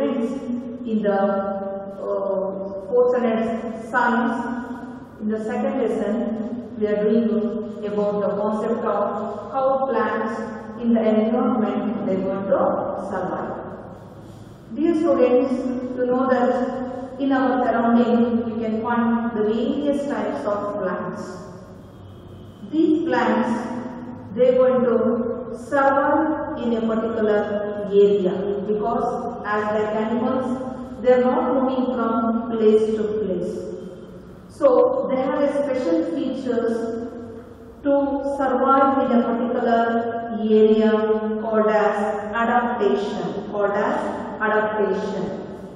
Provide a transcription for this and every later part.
survive. In the uh, fourth standard science, in the second lesson, we are doing about the concept of how plants in the environment they going to survive. Dear students, you know that in our surrounding we can find the various types of plants. These plants they going to survive in a particular area because as like animals they are not moving from place to place. So they have a special features to survive in a particular area called as adaptation called as adaptation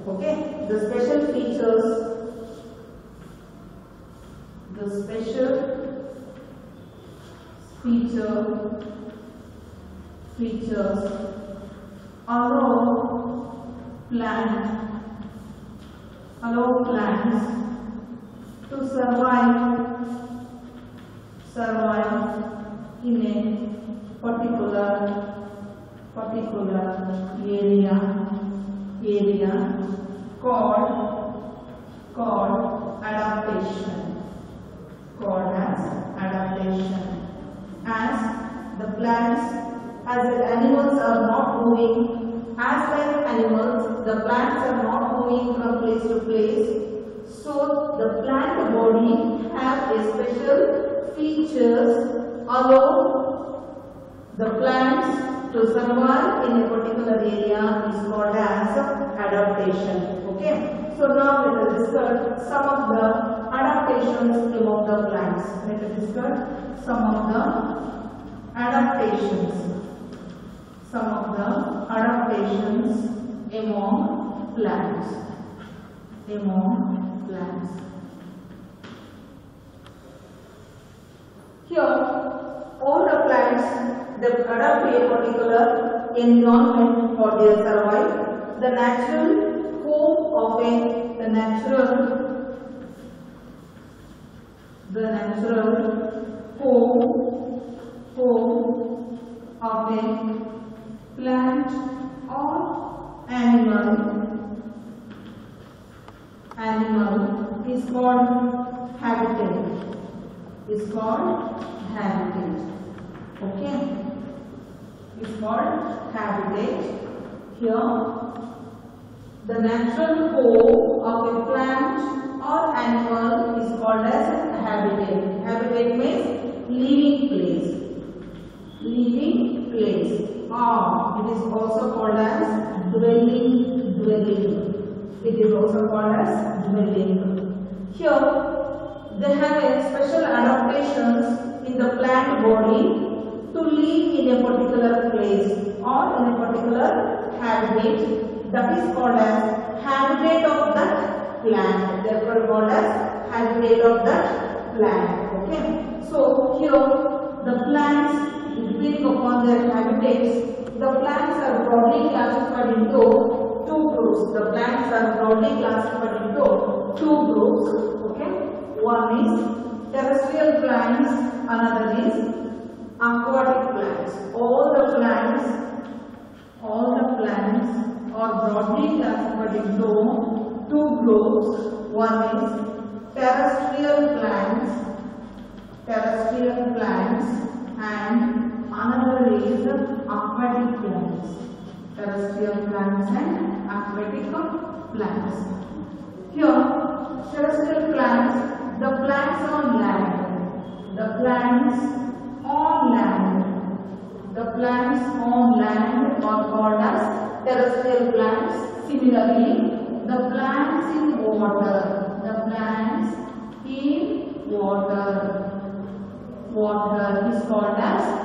okay the special features the special feature features allow plant allow plants to survive survive in a particular particular area area called called adaptation called as adaptation as the plants as the animals are not moving as like animals the plants are not moving from place to place so the plant body have a special features allow the plants to survive in a particular area is called as adaptation. Okay. So now let us discuss some of the adaptations among the plants. Let us discuss some of the adaptations. Some of the adaptations among plants. Among plants. Here, all the plants they adapt to a particular environment for their survival. The natural home of a the natural the natural home home of a plant or animal. Animal is called habitat. Is called habitat. Okay? Is called habitat. Here the natural home of a plant or animal is called as habitat. Habitat means living place. Living place or it is also called as dwelling dwelling. It is also called as dwelling. Here they have a special adaptations in the plant body to live in a particular place or in a particular habitat that is called as habitat of that plant. Therefore called as habitat of that plant. Okay? So here the plants depending upon their habitats. The plants are broadly classified into two groups. The plants are broadly classified into two groups okay? One is terrestrial plants another is aquatic plants. All the plants all the plants are broadly classified into two groups. One is terrestrial plants terrestrial plants and another is aquatic plants terrestrial plants and aquatic plants here terrestrial plants the plants on land. The plants on land. The plants on land are called as terrestrial plants similarly the plants in water. The plants in water. Water is called as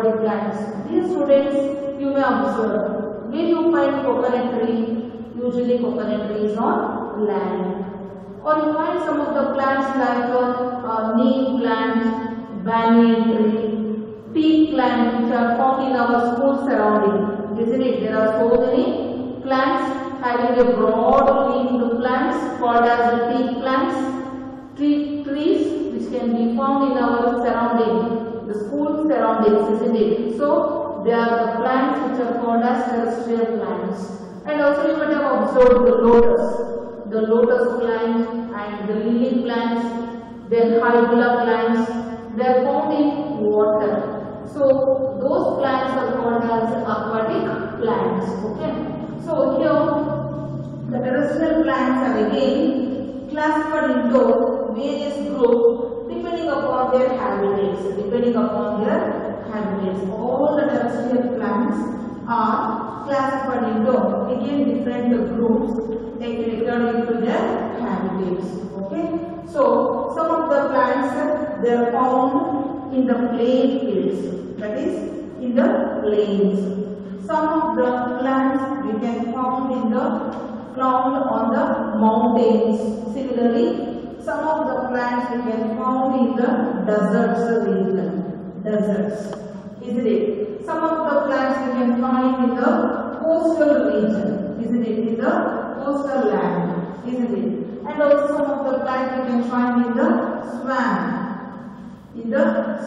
aquatic plants. Dear students, you may observe where you find coconut tree. Usually coconut tree is on land. Or you find some of the plants like uh, uh, neem plant, banyan tree, teak plant which are found in our school surrounding. Isn't it? There are so many plants having a broad leaf plants called as the teak plants. Tree, trees which can be found in our surrounding, the school surroundings, isn't it? So they are the plants which are called as terrestrial plants. And also you might have observed the lotus, the lotus plant and the lily plants, then hydrilla plants, they are found in water. So those plants are called as aquatic plants. Okay. So here the terrestrial plants are again classified into various groups upon their habitats. Depending upon their habitats, all the terrestrial plants are classified into again different groups according to their habitats. Okay. So some of the plants they are found in the plain fields, that is in the plains. Some of the plants we can found in the found on the mountains. Similarly, some of the plants we can found in the deserts region. Deserts. Isn't it? Some of the plants we can find in the coastal region. Isn't it? In the coastal land. Isn't it? And also some of the plants we can find in the swamp. In the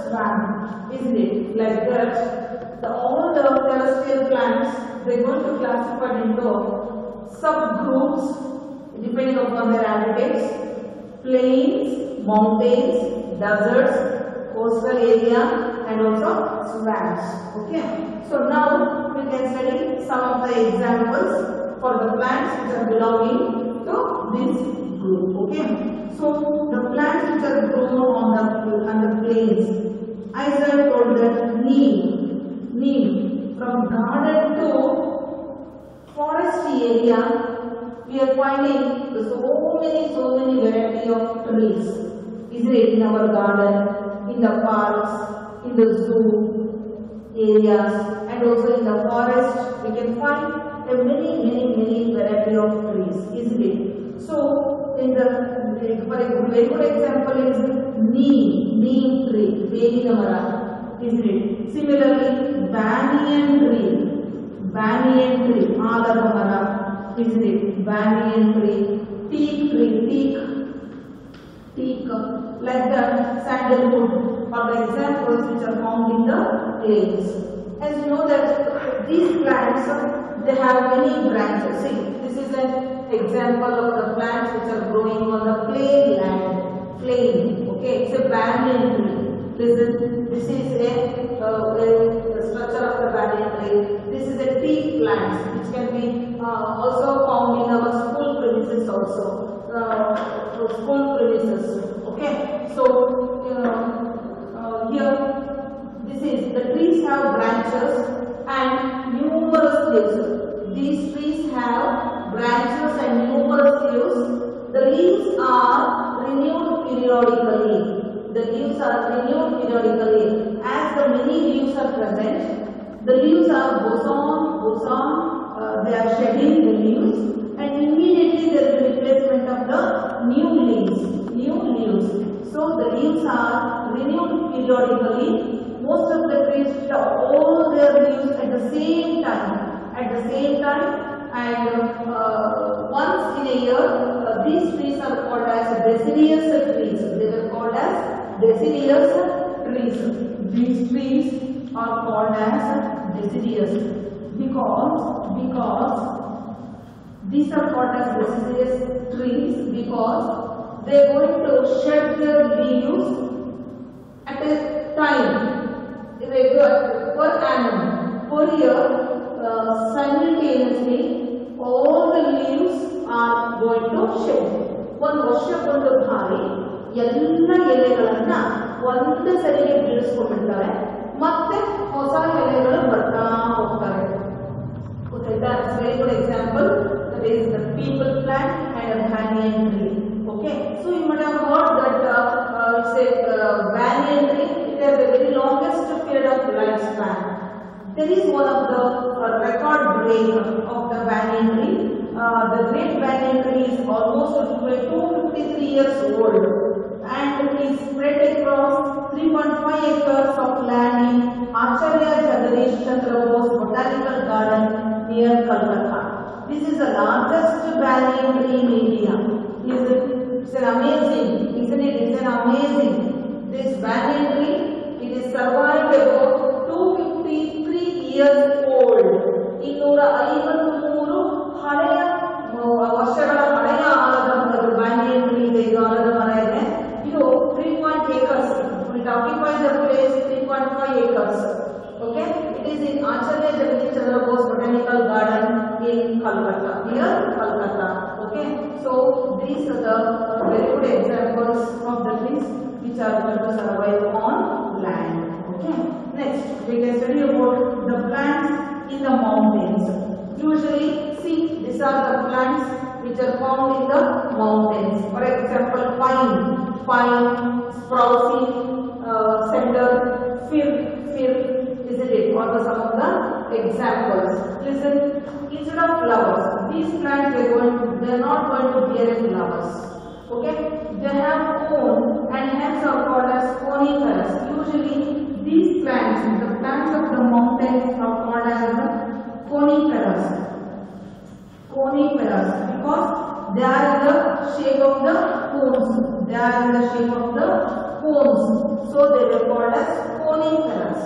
swamp. Isn't it? Like that. The, all the terrestrial plants they are going to classify into subgroups depending upon their habitats, plains, mountains, deserts, coastal area and also swamps. Okay. So now we can study some of the examples for the plants which are belonging to this group. Okay. So the plants which are grown on the on the plains, I told that neem, neem from garden to forest area we are finding so many, so many variety of trees. Is it in our garden, in the parks, in the zoo areas and also in the forest we can find a many, many, many variety of trees, isn't it? So, in the, for a very good example is neem, neem tree, Velinamara, isn't it? Similarly, banyan tree, banyan tree, Aladamara, it banyan tree teak tree teak teak like the sandalwood are the examples which are found in the plains as you know that these plants they have many branches. See this is an example of the plants which are growing on the plain land. Plain okay? It's a banyan tree. This is this is a, uh, a structure of the banyan. This is a teak plant which can be uh, also found in our school premises also. Uh, school premises. Okay. So uh, uh, here this is the trees have branches and numerous leaves. These trees have branches and numerous leaves. The leaves are renewed periodically the leaves are renewed periodically. As the many leaves are present, the leaves are goes on, goes on, uh, they are shedding the leaves and immediately there is replacement of the new leaves, new leaves. So the leaves are renewed periodically. Most of the trees shed all their leaves at the same time, at the same time and uh, once in a year uh, these trees are called as deciduous trees. They were called as deciduous trees. These trees are called as deciduous because because these are called as deciduous trees because they are going to shed their leaves at a time regular per annum per year uh, simultaneously all the leaves are going to shed ಒಂದು ವರ್ಷಕ್ಕೊಂದು ಬಾರಿ ಎಲ್ಲ ಎಲೆಗಳನ್ನ ಒಂದು ಸರಿಗೆ ಬೀಳಿಸ್ಕೊಂಡ್ಬಿಡ್ತವೆ ಮತ್ತೆ ಹೊಸ ಎಲೆಗಳು ಬರ್ತಾ ಹೋಗ್ತವೆ ಗೊತ್ತಾಯ್ತಾ very good example that is the peepal plant and banyan tree okay so you must have heard that it's A banyan tree it has a very longest period of life span There is one of the uh, record break of the banyan tree uh, the great banyan tree is almost 253 years old and is spread across 3.5 acres of land in Acharya Jagadish Chandra Bose Botanical Garden near Calcutta. This is the largest banyan tree in India. Is it, it's an amazing, isn't it? It's an amazing. This banyan tree, it is survived about 253 years old. ಇನ್ನೂರ ಐವತ್ಮೂರು ಹಳೆಯ ಮ- ವರ್ಷಗಳ Okay, it is in Acharya Jagadish Chandra Bose Botanical Garden in Kolkata. Here, Kolkata. Okay, so these are the very good examples of the trees which are going to survive on land. Okay, next we can study about the plants in the mountains. Usually, see these are the plants which are found in the mountains. For example, pine, pine, spruce, uh, cedar, fir what are some of the examples? Listen, instead of flowers, these plants they are going, they are not going to bear flowers. Okay, they have cone and hence are called as coniferous. Usually, these plants, the plants of the mountains, are called as the coniferous. Coniferous because they are in the shape of the cones. They are in the shape of the cones. So they were called as coniferous.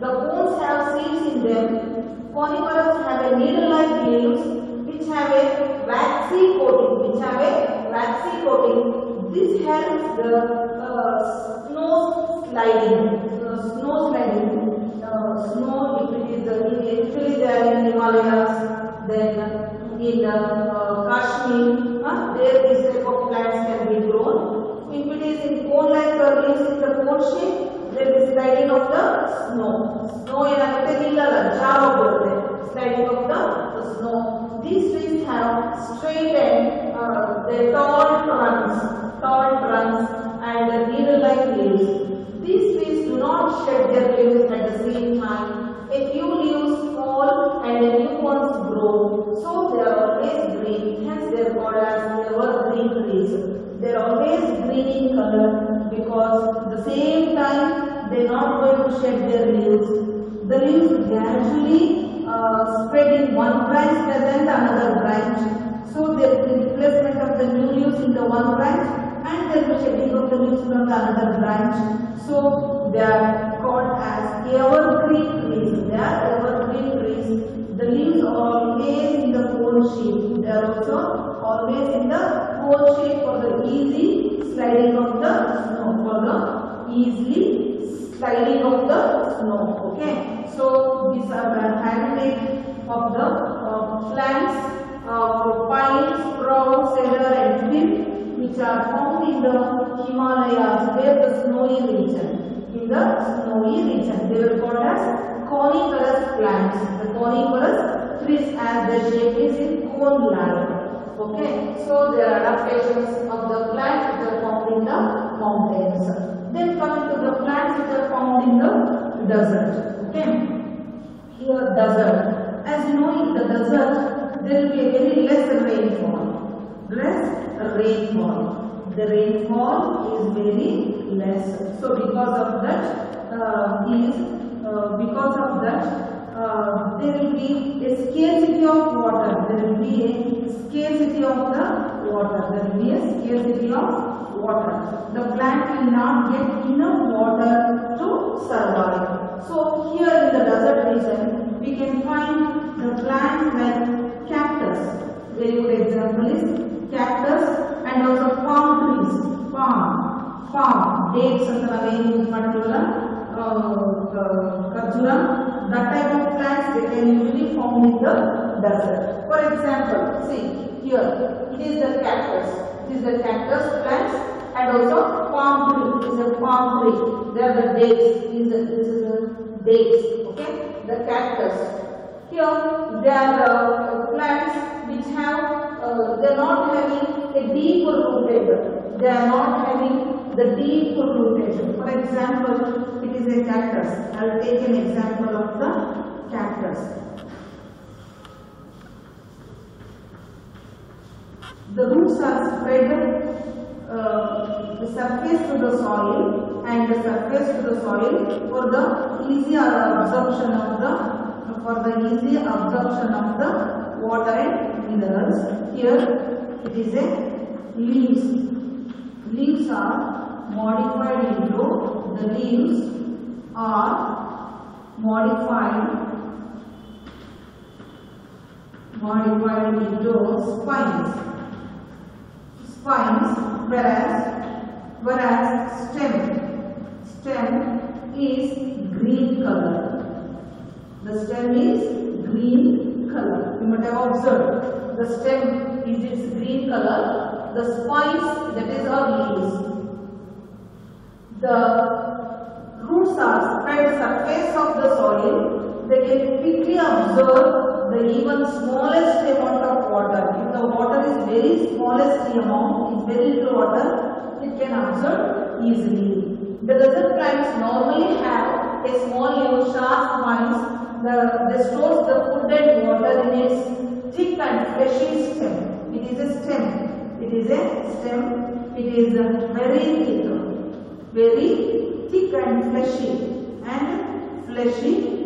The cones have seeds in them. Coniferous have a needle-like leaves which have a waxy coating. Which have a waxy coating. This helps the uh, snow sliding. Uh, snow sliding. Uh, snow, if it is uh, in- actually they in Himalayas, then in uh, Kashmir, uh, there this type of plants can be grown. If it is in cone-like leaves in the cone shape, there is sliding of the snow. Snow ಏನಾಗುತ್ತೆ ನಿಲ್ಲಲ್ಲ jar ಹೋಗ್ಬಿಡುತ್ತೆ sliding of the, the snow. These trees have straight and uh, they tall trunks, tall trunks and needle-like leaves. These trees do not shed their leaves at the same time. A few leaves fall and a new ones grow. So they are always green. Hence they are called as evergreen trees. They are always green in color because at the same time they are not going to shed their leaves. The leaves gradually uh, spread in one branch and then the another branch. So the replacement of the new leaves in the one branch and is the shedding of the leaves from the another branch. So they are called as evergreen trees. They are evergreen trees. The leaves are always in the cone shape. They are also always in the cone shape for the easy sliding of the snow. For the easily sliding of the snow. Okay. So these are the habitat of the uh, plants of pine, spruce, cedar and fir which are found in the Himalayas where the snowy region. In the snowy region. They were called as coniferous plants. The coniferous trees as the shape is in cone like. Okay. So there are adaptations of the plants which are found in the mountains. Then coming to the plants which are found in the desert. Okay. Here desert. As you know in the desert there will be a very less rainfall. Less rainfall. The rainfall is very less. So because of that uh, is uh, because of that uh, there will be a scarcity of water. There will be a scarcity of the water. There will be a scarcity of water. The plant will not get enough water to survive. So here in the desert region, we can find the plants like cactus. Very good example is cactus and also palm trees. Palm, palm, dates and the use particular uh, uh that type of plants they can usually found in the desert. For example, see here it is the cactus. It is the cactus plants and also palm tree. It is a palm tree. They are the dates. This is the, this is the dates. Okay, the cactus. Here there are the plants which have uh, they are not having a deep rooted. They are not having the deep rooted. For example, is a cactus. I will take an example of the cactus. The roots are spread uh, the surface to the soil and the surface to the soil for the easy absorption of the for the easy absorption of the water and minerals. Here it is a leaves. Leaves are modified into the leaves are modified modified into spines. Spines, whereas whereas stem stem is green color. The stem is green color. You might have observed the stem is its green color. The spines that is our leaves. The roots are spread surface of the soil. They can quickly absorb the even smallest amount of water. If the water is very smallest amount, is very little water, it can absorb easily. The desert plants normally have a small leaf, sharp spines. The, they stores the food and water in its thick and fleshy stem. It is a stem. It is a stem. It is a very thick, very thick and fleshy and fleshy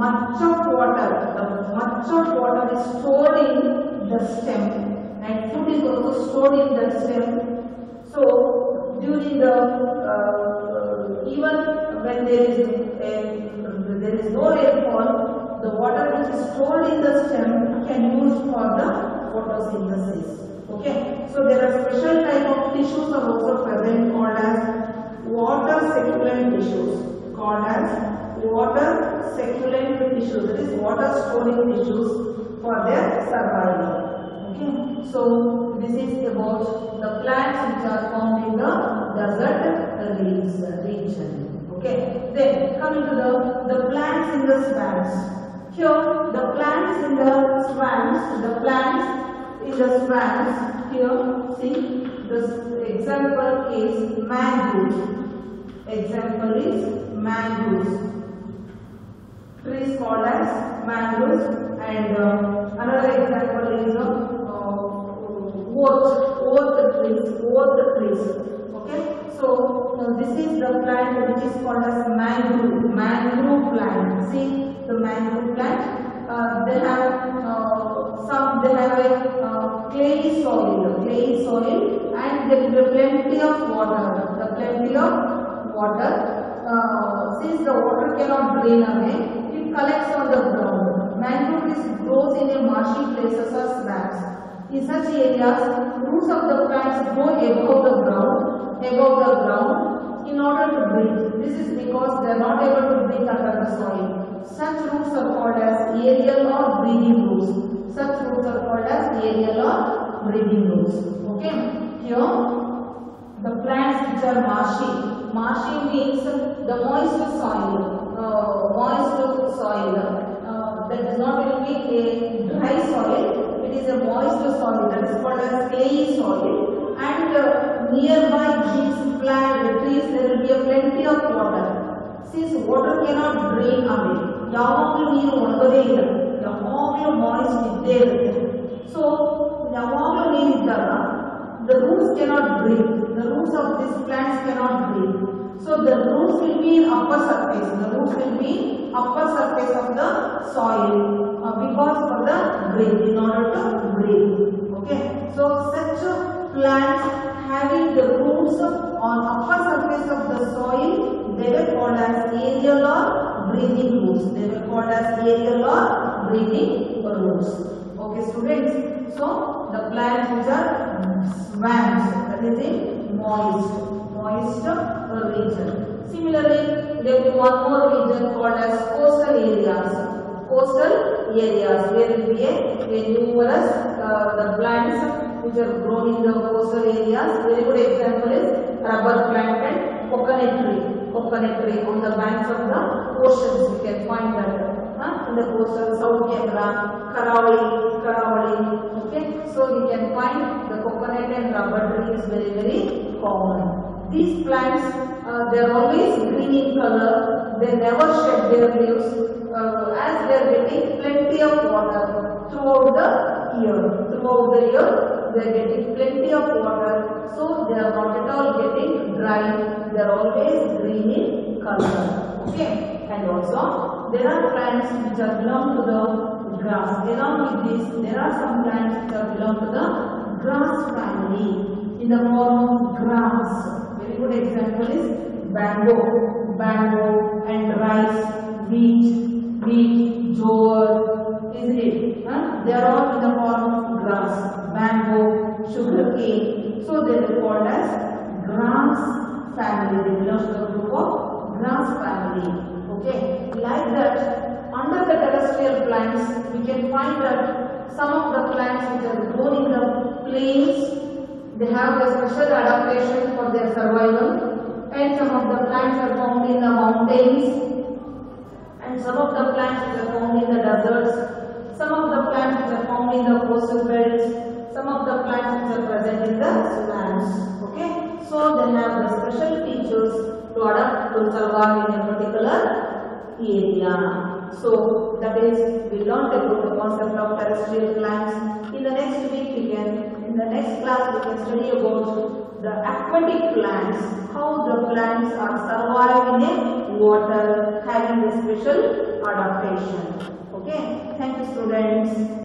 much of water, the much of water is stored in the stem and food is also stored in the stem. So during the uh, even when there is a, there is no rainfall, the water which is stored in the stem can use for the photosynthesis. Okay, so there are special type of tissues are also present called as water succulent tissues. Called as water succulent tissues. That is water storing tissues for their survival. Okay? So this is about the plants which are found in the desert region. Okay? Then coming to the the plants in the swamps. Here the plants in the swamps the plants in the swamps here see this example is mangrove example is mangroves trees called as mangroves and uh, another example is uh, uh, oat, oat trees, oat trees. Okay, so uh, this is the plant which is called as mangrove, mangrove plant. See the mangrove plant. Uh, they have uh, some, they have a uh, clay soil, clay soil, and there is plenty of water, the plenty of water. Uh, since the water cannot drain away, it collects on the ground. Mangrove trees grows in a marshy places or swamps. In such areas, roots of the plants grow above the ground, above the ground in order to breathe. This is because they are not able to breathe under the soil. Such roots are called as aerial or breathing roots. Such roots are called as aerial or breathing roots. Okay Here, the plants which are marshy. Marshy means the moist soil. Uh, moist soil. Uh, that does not mean a dry soil. It is a moist soil. That is called as clay soil. And uh, nearby these plant trees, there will be a plenty of water. Since water cannot drain away. ಯಾವಾಗಲೂ ನೀರು ಒಣಗೋದೇ ಇಲ್ಲ ಯಾವಾಗಲೂ moist ಇದ್ದೇ ಇರುತ್ತೆ so ಯಾವಾಗಲೂ ನೀರಿದ್ದಾಗ the roots cannot breathe. The roots of these plants cannot breathe. So the roots will be in upper surface. The roots will be upper surface of the soil uh, because for the breathe in order to breathe. Okay. So such a plant having the roots on upper surface of the soil, they were called as aerial or breathing roots. They were called as aerial or breathing roots. Okay, students. So the plants which are swamps, that is in moist, moist region. Similarly, there will be one more region called as coastal areas. Coastal areas where will be a, a numerous uh, the plants which are grown in the coastal areas. Very good example is rubber plant and coconut tree. Coconut tree on the banks of the oceans. You can find that in the coastal South Kerala, Karavali, Karavali. Okay, so you can find the coconut and rubber tree is very very common. These plants, uh, they are always green in color. They never shed their leaves uh, as they are getting plenty of water throughout the year. Throughout the year, they are getting plenty of water, so they are not at all getting dry. They are always green in color. Okay, and also there are plants which are belong to the grass. Along with this, there are some plants which are belong to the grass family in the form of grass. Very good example is bamboo, bamboo and rice, wheat, wheat, jowar, isn't it? Huh? They are all in the form of grass, bamboo, sugar cane. So they are called as grass family. They belong to the group of grass family. Okay, like that, under the terrestrial plants, we can find that some of the plants which are grown in the plains, they have a special adaptation for their survival, and some of the plants are found in the mountains, and some of the plants which are found in the deserts, some of the plants which are found in the coastal belts, some of the plants which are present in the swamps. Okay, so they have the special features survive in a particular area. So that is we learned about the concept of terrestrial plants. In the next week we can, in the next class we can study about the aquatic plants, how the plants are survive in water having a special adaptation. Okay, thank you students.